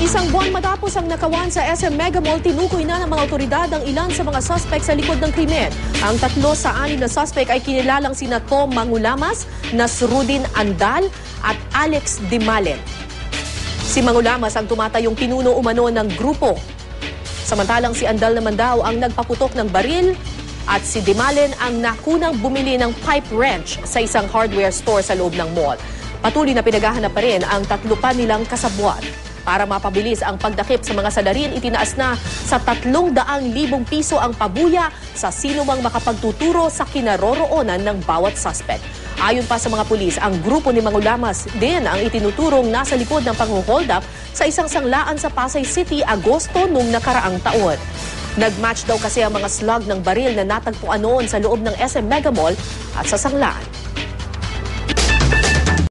Isang buwan matapos ang nakawan sa SM Mega Mall, tinukoy na ng mga otoridad ang ilan sa mga suspect sa likod ng krimen. Ang tatlo sa anim na suspect ay kinilalang sina Tom Mangulamas, Nasrudin Andal at Alex Dimalen. Si Mangulamas ang tumatayong pinuno umano ng grupo. Samantalang si Andal naman daw ang nagpaputok ng baril at si Dimalen ang nakunang bumili ng pipe wrench sa isang hardware store sa loob ng mall. Patuloy na pinaghahanap pa rin ang tatlo pa nilang kasabwat. Para mapabilis ang pagdakip sa mga salarin, itinaas na sa 300,000 piso ang pabuya sa sino mang makapagtuturo sa kinaroroonan ng bawat suspect. Ayon pa sa mga pulis, ang grupo ni Mangulamas din ang itinuturong nasa likod ng pang-hold up sa isang sanglaan sa Pasay City Agosto nung nakaraang taon. Nagmatch daw kasi ang mga slug ng baril na natagpuan noon sa loob ng SM Mega Mall at sa sanglaan.